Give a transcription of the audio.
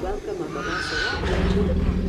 to welcome Amama to the party.